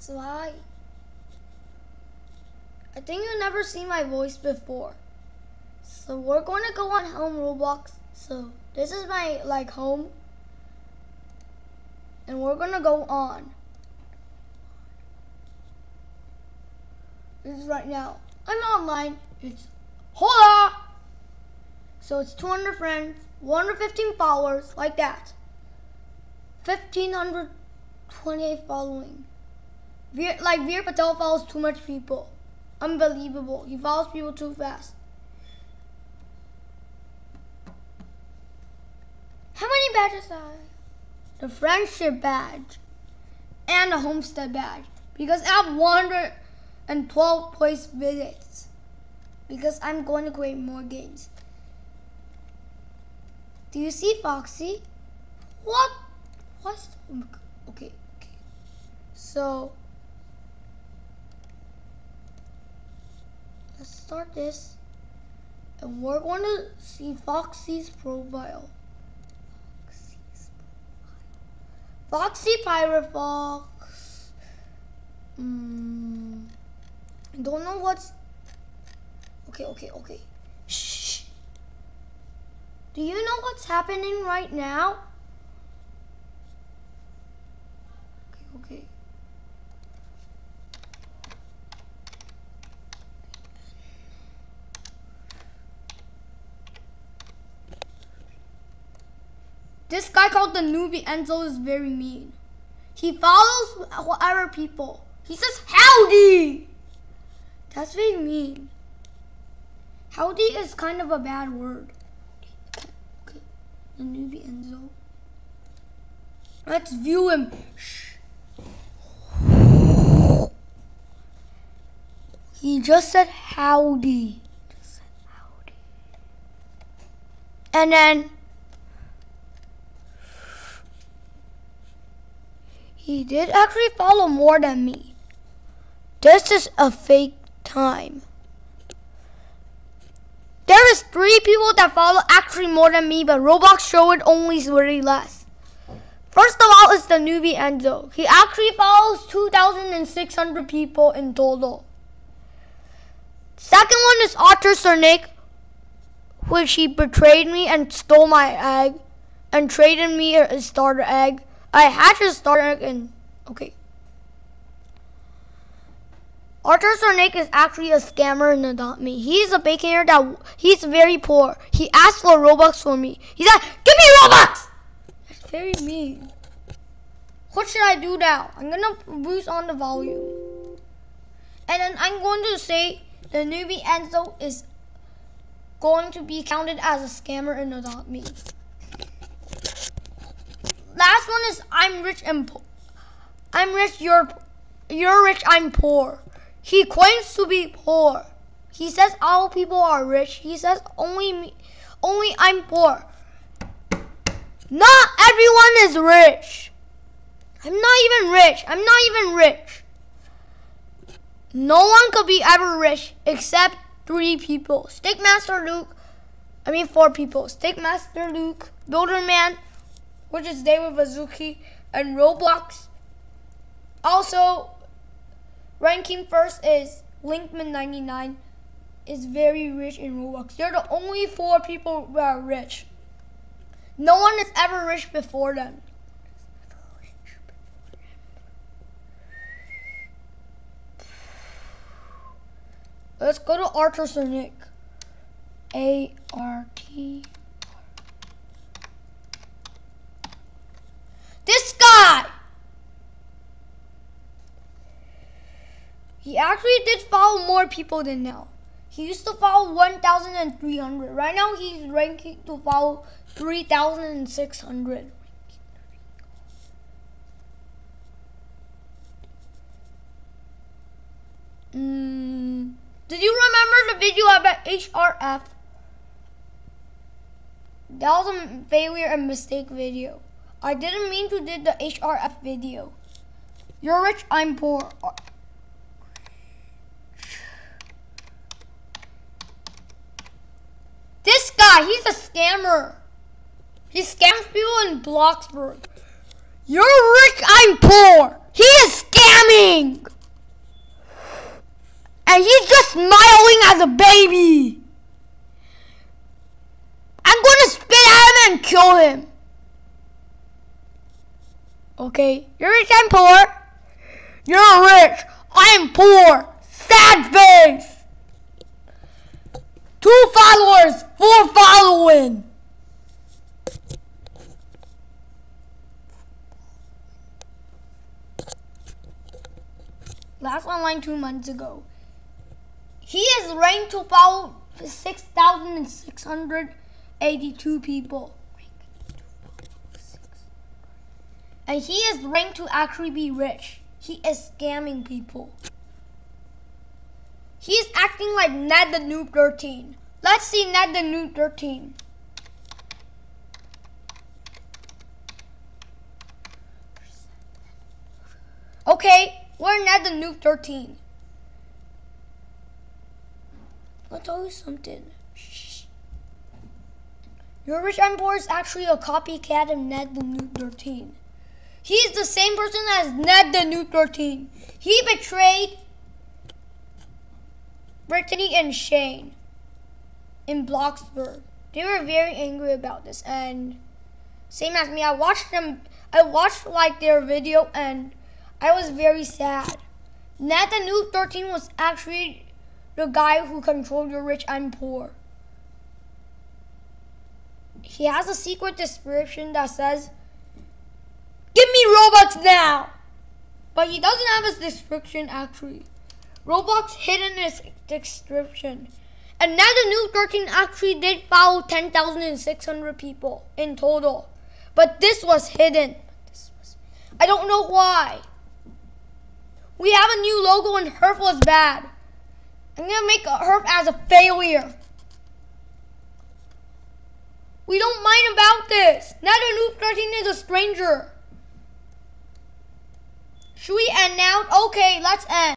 That's why. I think you've never seen my voice before. So we're going to go on home Roblox. So this is my like home. And we're going to go on. This is right now. I'm online. It's hola. So it's 200 friends, 115 followers, like that. 1528 following. Veer, like Veer Patel follows too much people. Unbelievable. He follows people too fast. How many badges are The friendship badge and the homestead badge. Because I have 112 place visits. Because I'm going to create more games. Do you see Foxy? What? What? Okay, okay. So let's start this. And we're going to see Foxy's profile. Foxy's profile. Foxy Pirate Fox. I don't know what's. Okay, okay, okay. Shh. Do you know what's happening right now? Okay, okay. This guy called the newbie Enzo is very mean. He follows other people. He says howdy. That's very mean. Howdy is kind of a bad word. Okay, the newbie Enzo. Let's view him. Shh. He just said howdy. Just said howdy. And then He did actually follow more than me. This is a fake time. There is three people that follow actually more than me, but Roblox showed only very less. First of all is the newbie Enzo. He actually follows 2,600 people in total. Second one is Otter Cernic, which he betrayed me and stole my egg and traded me a starter egg. I a starter egg and okay. Arthur Sarnake is actually a scammer and not me. He's a baconator that he's very poor. He asked for Robux for me. He said, "Give me Robux." That's very mean. What should I do now? I'm gonna boost on the volume, and then I'm going to say the newbie Enzo is going to be counted as a scammer and not me last one is I'm rich and poor. I'm rich, you're you're rich, I'm poor. He claims to be poor. He says all people are rich. He says only me, only I'm poor. Not everyone is rich. I'm not even rich. I'm not even rich. No one could be ever rich except three people. Stickmaster Luke, I mean four people. Stickmaster Luke, Builderman, which is David Baszucki, and Roblox. Also, ranking first is Linkmon99 is very rich in Roblox. They're the only four people who are rich. No one is ever rich before them. Let's go to Arthur Sonic. A R T This guy! He actually did follow more people than now. He used to follow 1,300. Right now he's ranking to follow 3,600. Mm, did you remember the video about HRF? That was a failure and mistake video. I didn't mean to did the HRF video. You're rich, I'm poor. This guy, he's a scammer. He scams people in Bloxburg. You're rich, I'm poor. He is scamming! And he's just smiling as a baby! I'm gonna spit at him and kill him. Okay, you're rich, I'm poor. You're rich, I'm poor. Sad face! Two followers, four following. Last online two months ago. He is ranked to follow 6,682 people. And he is ranked to actually be rich. He is scamming people. He is acting like Ned the Noob 13. Let's see Ned the Noob 13. Okay, we're Ned the Noob 13. I'll tell you something. Shh. UrRichImPoor is actually a copycat of Ned the Noob 13. He's the same person as Ned the Noob 13. He betrayed Brittany and Shane in Bloxburg. They were very angry about this and same as me, I watched them I watched like their video and I was very sad. The Noob 13 was actually the guy who controlled your rich and poor. He has a secret description that says, Give me Robux now! But he doesn't have his description actually. Roblox hidden his description. And now the Noob 13 actually did follow 10,600 people in total. But this was hidden. I don't know why. We have a new logo and Herf was bad. I'm gonna make Herf as a failure. We don't mind about this. Now the Noob 13 is a stranger. Should we end now? Okay, let's end.